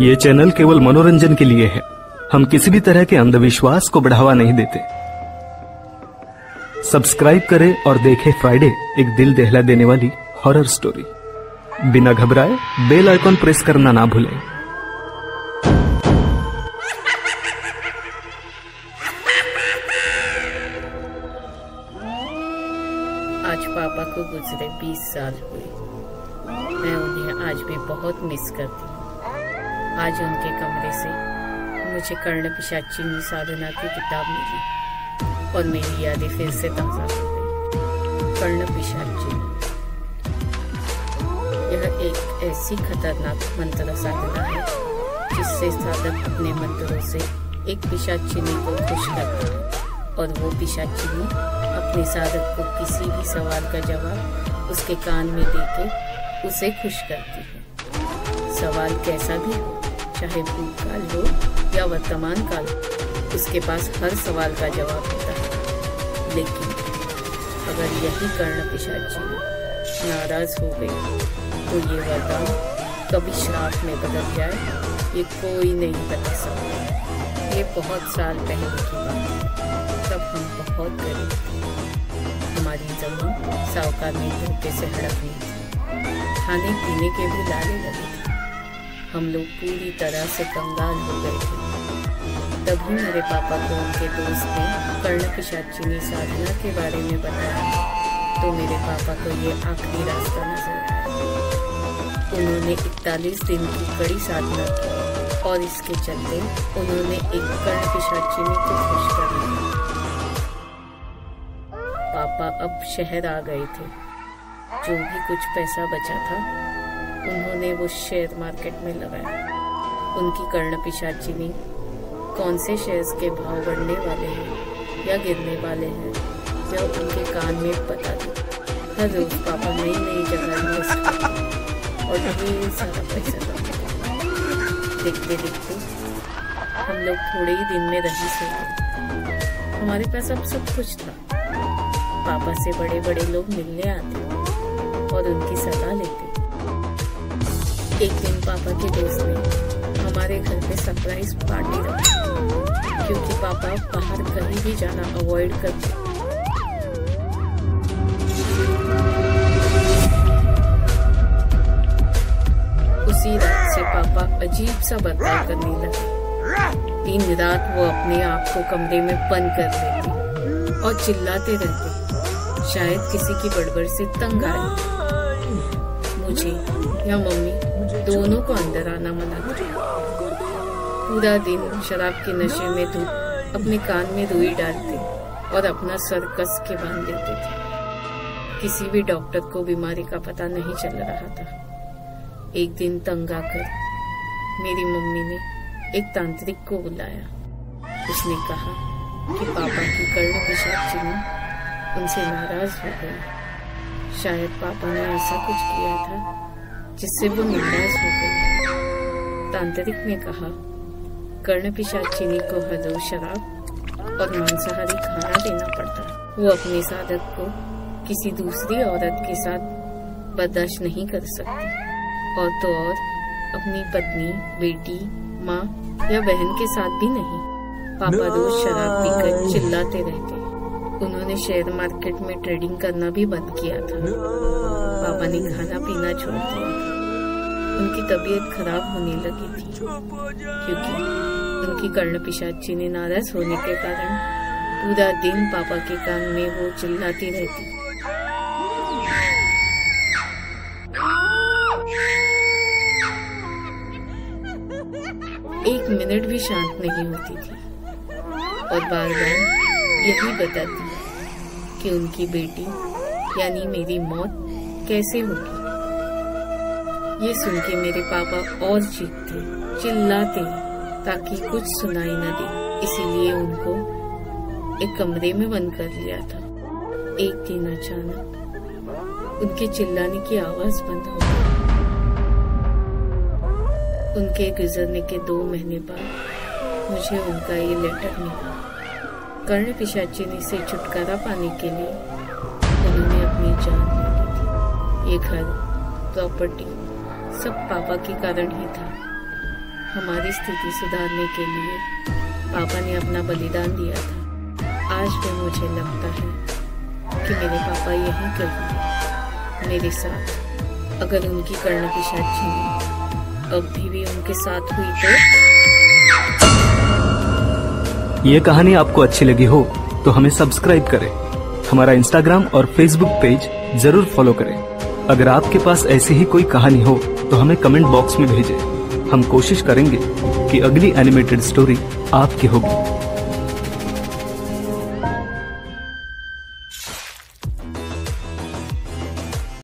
ये चैनल केवल मनोरंजन के लिए है। हम किसी भी तरह के अंधविश्वास को बढ़ावा नहीं देते। सब्सक्राइब करें और देखें फ्राइडे, एक दिल दहला देने वाली हॉरर स्टोरी। बिना घबराए, बेल आइकॉन प्रेस करना ना भूलें। आज पापा को गुजरे 20 साल हुए। मैं उन्हें आज भी बहुत मिस करती आज उनके कमरे से मुझे कर्ण पिशाचिनी साधना की किताब मिली और मेरी यादें फिर से ताज़ा हो गई। कर्ण पिशाचिनी यह एक ऐसी खतरनाक मंत्र साधना है जिससे साधक अपने मंत्रों से एक पिशाचिनी को खुश करता है और वो पिशाचिनी अपने साधक को किसी भी सवाल का जवाब उसके कान में देके उसे खुश करती है। सवाल कैसा भी हो चाहे भूतकाल हो या वर्तमान काल, उसके पास हर सवाल का जवाब होता है। लेकिन अगर यही कर्ण पिशाचिनी नाराज़ हो गई तो ये वरदान कभी श्राप में बदल जाए, ये कोई नहीं बता सकता। ये बहुत साल पहले की बात है। तब हम बहुत गरीब हमारी ज़मीन साहूकार ने धोखे से हड़प ली थी। खाने पीने के भी लाले लगे थे। हम लोग पूरी तरह से कंगाल हो गए थे। तभी मेरे पापा को उनके दोस्त ने कर्ण पिशाचिनी साधना के बारे में बताया। तो मेरे पापा को ये आखिरी रास्ता नज़र आया। उन्होंने इकतालीस दिन की कड़ी साधना की और इसके चलते उन्होंने एक कर्ण पिशाचिनी को खुश कर लिया। पापा अब शहर आ गए थे। जो भी कुछ पैसा बचा था उन्होंने वो शेयर मार्केट में लगाया उनकी कर्ण पिशाचिनी कौन से शेयर्स के भाव बढ़ने वाले हैं या गिरने वाले हैं या उनके कान में पता दी हर रोज पापा नई नई जगह इन्वेस्ट और ढेर सारा पैसा देखते देखते हम लोग थोड़े ही दिन में रही से हमारे पास अब सब कुछ था। पापा से बड़े बड़े लोग मिलने आते और उनकी सलाह लेते एक दिन पापा के दोस्त ने हमारे घर पे सरप्राइज़ पार्टी रखी। क्योंकि पापा बाहर कहीं भी जाना अवॉइड करते। उसी रात से पापा अजीब सा बर्ताव करने लगे। दिन रात वो अपने आप को कमरे में बंद कर लेते और चिल्लाते रहते। शायद किसी की बड़बड़ से तंग आए मुझे या मम्मी, दोनों को अंदर आना मना पूरा दिन शराब के नशे में धूप, अपने कान में रुई डालते और अपना सर कस के बाँध लेते थे। किसी भी डॉक्टर को बीमारी का पता नहीं चल रहा था। एक दिन तंग आकर मेरी मम्मी ने एक तांत्रिक को बुलाया। उसने कहा कि पापा की कर्ण पिशाचिनी उनसे नाराज़ हो गई। शायद पापा ने ऐसा कुछ किया था जिससे वो नाराज़ हो गई। तांत्रिक ने कहा कर्ण पिशाचिनी को हर रोज शराब और मांसाहारी खाना देना पड़ता वो अपने साधक को किसी दूसरी औरत के साथ बर्दाश्त नहीं कर सकती। और तो और अपनी पत्नी बेटी माँ या बहन के साथ भी नहीं। पापा रोज शराब पीकर चिल्लाते रहते उन्होंने शेयर मार्केट में ट्रेडिंग करना भी बंद किया था। पापा ने खाना पीना छोड़ दिया। उनकी तबीयत खराब होने लगी थी, क्योंकि उनकी कर्ण पिशाची ने नाराज़ होने के कारण पूरा दिन पापा के कान में वो चिल्लाती रहती। एक मिनट भी शांत नहीं होती थी और बार बार यही बताती कि उनकी बेटी, यानी मेरी मौत कैसे होगी ये सुन के मेरे पापा और चीखते चिल्लाते ताकि कुछ सुनाई न दे। इसीलिए उनको एक कमरे में बंद कर लिया था। एक दिन अचानक उनके चिल्लाने की आवाज़ बंद हो गई। उनके गुजरने के दो महीने बाद मुझे उनका ये लेटर मिला। कर्ण पिशाचिनी से छुटकारा पाने के लिए उन्होंने अपनी जान ली ये घर प्रॉपर्टी सब पापा के कारण ही था। हमारी स्थिति सुधारने के लिए पापा ने अपना बलिदान दिया था। आज भी मुझे लगता है कि मेरे पापा यही कर मेरे साथ। अगर उनकी कर्ण की छीनी अब भी, भी उनके साथ हुई तो? ये कहानी आपको अच्छी लगी हो तो हमें सब्सक्राइब करें। हमारा इंस्टाग्राम और फेसबुक पेज ज़रूर फॉलो करें। अगर आपके पास ऐसी ही कोई कहानी हो तो हमें कमेंट बॉक्स में भेजें। हम कोशिश करेंगे कि अगली एनिमेटेड स्टोरी आपकी होगी।